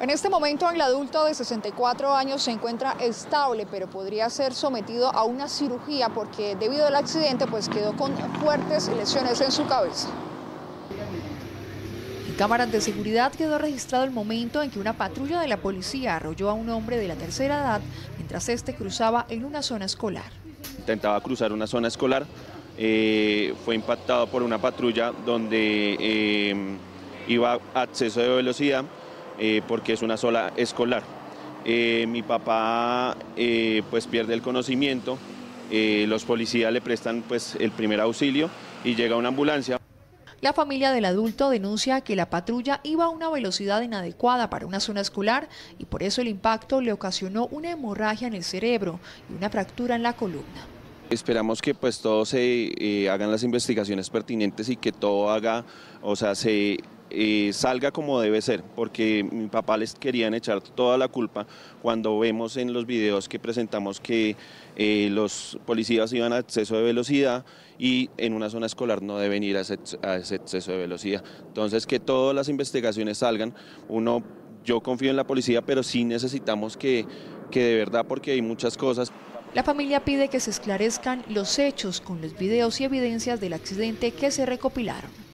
En este momento el adulto de 64 años se encuentra estable, pero podría ser sometido a una cirugía porque debido al accidente pues quedó con fuertes lesiones en su cabeza. En cámaras de seguridad quedó registrado el momento en que una patrulla de la policía arrolló a un hombre de la tercera edad mientras este cruzaba en una zona escolar. Intentaba cruzar una zona escolar, eh, fue impactado por una patrulla donde eh, iba a acceso de velocidad eh, porque es una sola escolar. Eh, mi papá eh, pues pierde el conocimiento, los policías le prestan pues el primer auxilio y llega una ambulancia. La familia del adulto denuncia que la patrulla iba a una velocidad inadecuada para una zona escolar y por eso el impacto le ocasionó una hemorragia en el cerebro y una fractura en la columna. Esperamos que pues todos se hagan las investigaciones pertinentes y que todo haga, o sea, se eh, salga como debe ser, porque mi papá les querían echar toda la culpa cuando vemos en los videos que presentamos que eh, los policías iban a exceso de velocidad y en una zona escolar no deben ir a ese, exceso de velocidad. Entonces que todas las investigaciones salgan, uno, yo confío en la policía, pero sí necesitamos que, que de verdad, porque hay muchas cosas la familia pide que se esclarezcan los hechos con los videos y evidencias del accidente que se recopilaron.